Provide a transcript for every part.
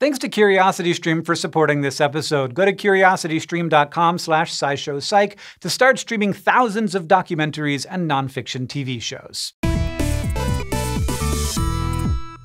Thanks to CuriosityStream for supporting this episode. Go to curiositystream.com slash scishowpsych to start streaming thousands of documentaries and nonfiction TV shows.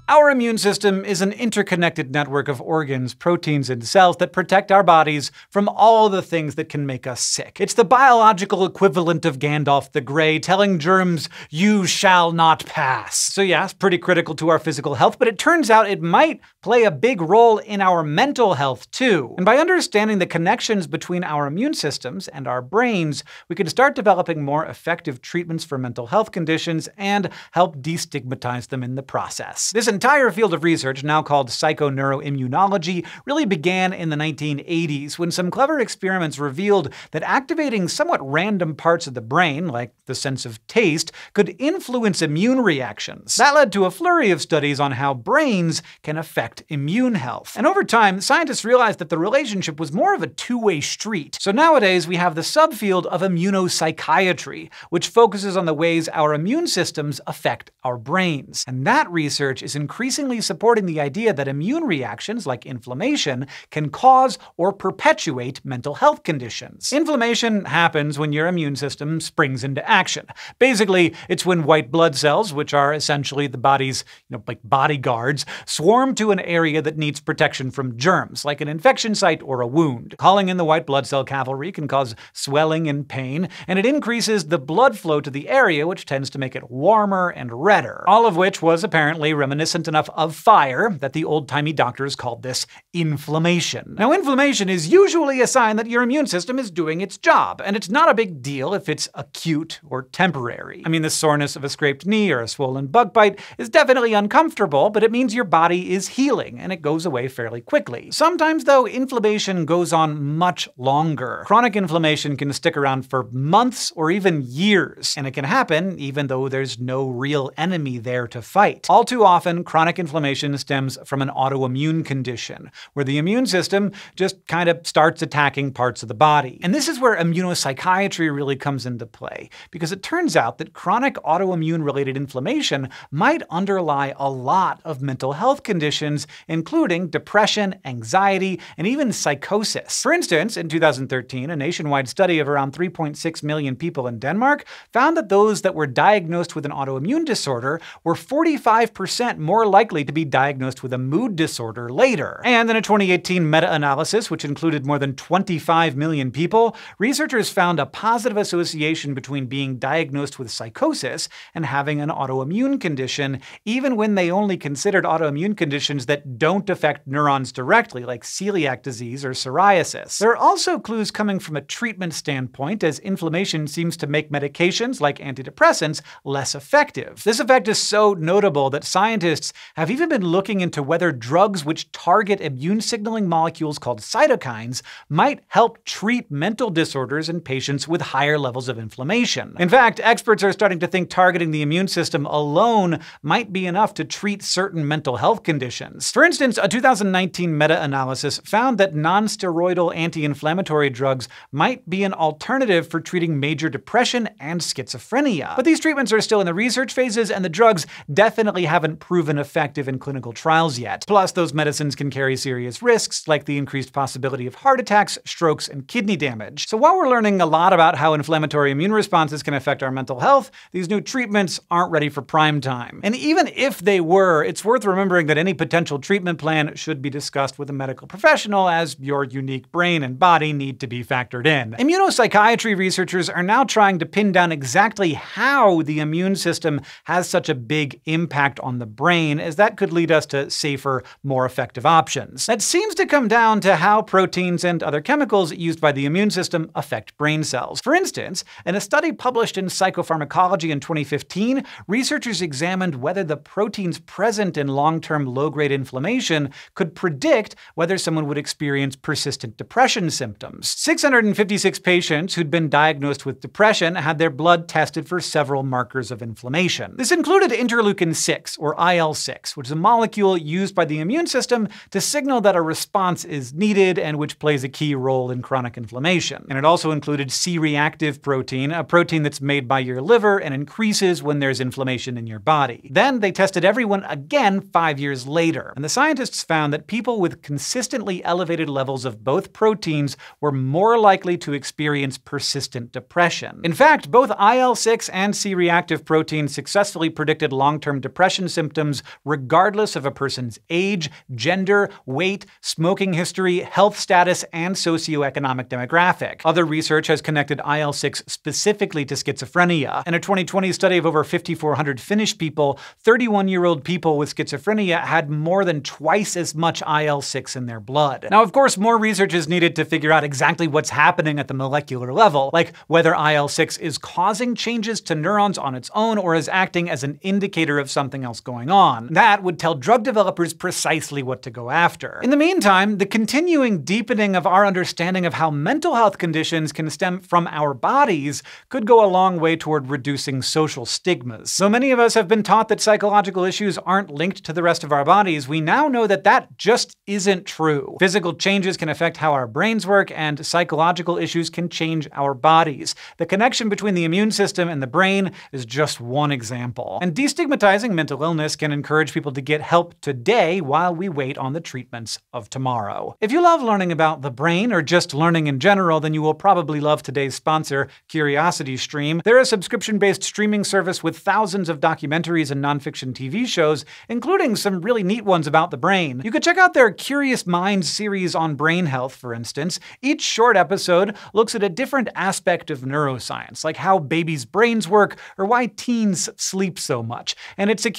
Our immune system is an interconnected network of organs, proteins, and cells that protect our bodies from all the things that can make us sick. It's the biological equivalent of Gandalf the Grey telling germs, you shall not pass. So yeah, it's pretty critical to our physical health, but it turns out it might play a big role in our mental health too. And by understanding the connections between our immune systems and our brains, we can start developing more effective treatments for mental health conditions and help destigmatize them in the process. This entire field of research, now called psychoneuroimmunology, really began in the 1980s when some clever experiments revealed that activating somewhat random parts of the brain, like the sense of taste, could influence immune reactions. That led to a flurry of studies on how brains can affect immune health. And over time, scientists realized that the relationship was more of a two-way street. So nowadays, we have the subfield of immunopsychiatry, which focuses on the ways our immune systems affect our brains. And that research is increasingly supporting the idea that immune reactions, like inflammation, can cause or perpetuate mental health conditions. Inflammation happens when your immune system springs into action. Basically, it's when white blood cells, which are essentially the body's, you know, like bodyguards, swarm to an area that needs protection from germs, like an infection site or a wound. Calling in the white blood cell cavalry can cause swelling and pain, and it increases the blood flow to the area, which tends to make it warmer and redder. All of which was apparently reminiscent enough of fire that the old-timey doctors called this inflammation. Now, inflammation is usually a sign that your immune system is doing its job, and it's not a big deal if it's acute or temporary. I mean, the soreness of a scraped knee or a swollen bug bite is definitely uncomfortable, but it means your body is healing, and it goes away fairly quickly. Sometimes, though, inflammation goes on much longer. Chronic inflammation can stick around for months or even years, and it can happen even though there's no real enemy there to fight. All too often, chronic inflammation stems from an autoimmune condition, where the immune system just kind of starts attacking parts of the body. And this is where immunopsychiatry really comes into play, because it turns out that chronic autoimmune-related inflammation might underlie a lot of mental health conditions, including depression, anxiety, and even psychosis. For instance, in 2013, a nationwide study of around 3.6 million people in Denmark found that those that were diagnosed with an autoimmune disorder were 45% more more likely to be diagnosed with a mood disorder later. And in a 2018 meta-analysis, which included more than 25 million people, researchers found a positive association between being diagnosed with psychosis and having an autoimmune condition, even when they only considered autoimmune conditions that don't affect neurons directly, like celiac disease or psoriasis. There are also clues coming from a treatment standpoint, as inflammation seems to make medications like antidepressants less effective. This effect is so notable that scientists scientists have even been looking into whether drugs which target immune signaling molecules called cytokines might help treat mental disorders in patients with higher levels of inflammation. In fact, experts are starting to think targeting the immune system alone might be enough to treat certain mental health conditions. For instance, a 2019 meta-analysis found that non-steroidal anti-inflammatory drugs might be an alternative for treating major depression and schizophrenia. But these treatments are still in the research phases, and the drugs definitely haven't proven proven effective in clinical trials yet. Plus, those medicines can carry serious risks, like the increased possibility of heart attacks, strokes, and kidney damage. So while we're learning a lot about how inflammatory immune responses can affect our mental health, these new treatments aren't ready for prime time. And even if they were, it's worth remembering that any potential treatment plan should be discussed with a medical professional, as your unique brain and body need to be factored in. Immunopsychiatry researchers are now trying to pin down exactly how the immune system has such a big impact on the brain as that could lead us to safer, more effective options. That seems to come down to how proteins and other chemicals used by the immune system affect brain cells. For instance, in a study published in Psychopharmacology in 2015, researchers examined whether the proteins present in long-term low-grade inflammation could predict whether someone would experience persistent depression symptoms. 656 patients who'd been diagnosed with depression had their blood tested for several markers of inflammation. This included interleukin-6, or IL IL-6, which is a molecule used by the immune system to signal that a response is needed and which plays a key role in chronic inflammation. And it also included C-reactive protein, a protein that's made by your liver and increases when there's inflammation in your body. Then they tested everyone again five years later, and the scientists found that people with consistently elevated levels of both proteins were more likely to experience persistent depression. In fact, both IL-6 and C-reactive protein successfully predicted long-term depression symptoms regardless of a person's age, gender, weight, smoking history, health status, and socioeconomic demographic. Other research has connected IL-6 specifically to schizophrenia. In a 2020 study of over 5,400 Finnish people, 31-year-old people with schizophrenia had more than twice as much IL-6 in their blood. Now, of course, more research is needed to figure out exactly what's happening at the molecular level, like whether IL-6 is causing changes to neurons on its own or is acting as an indicator of something else going on. That would tell drug developers precisely what to go after. In the meantime, the continuing deepening of our understanding of how mental health conditions can stem from our bodies could go a long way toward reducing social stigmas. So many of us have been taught that psychological issues aren't linked to the rest of our bodies, we now know that that just isn't true. Physical changes can affect how our brains work, and psychological issues can change our bodies. The connection between the immune system and the brain is just one example. And destigmatizing mental illness can encourage people to get help today while we wait on the treatments of tomorrow. If you love learning about the brain or just learning in general, then you will probably love today's sponsor, CuriosityStream. They're a subscription-based streaming service with thousands of documentaries and nonfiction TV shows, including some really neat ones about the brain. You could check out their Curious Minds series on brain health, for instance. Each short episode looks at a different aspect of neuroscience, like how babies' brains work or why teens sleep so much. And it's a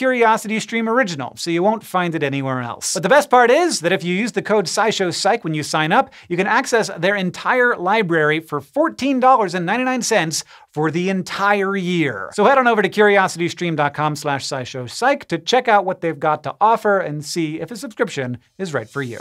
Original, so you won't find it anywhere else. But the best part is that if you use the code SciShowPsych when you sign up, you can access their entire library for $14.99 for the entire year. So head on over to curiositystream.com slash scishowpsych to check out what they've got to offer and see if a subscription is right for you.